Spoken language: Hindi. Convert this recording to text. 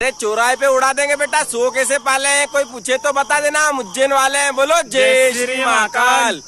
अरे चौराहे पे उड़ा देंगे बेटा सो कैसे पाले हैं? कोई पूछे तो बता देना मुज्जैन वाले हैं बोलो जय श्री महाकाल।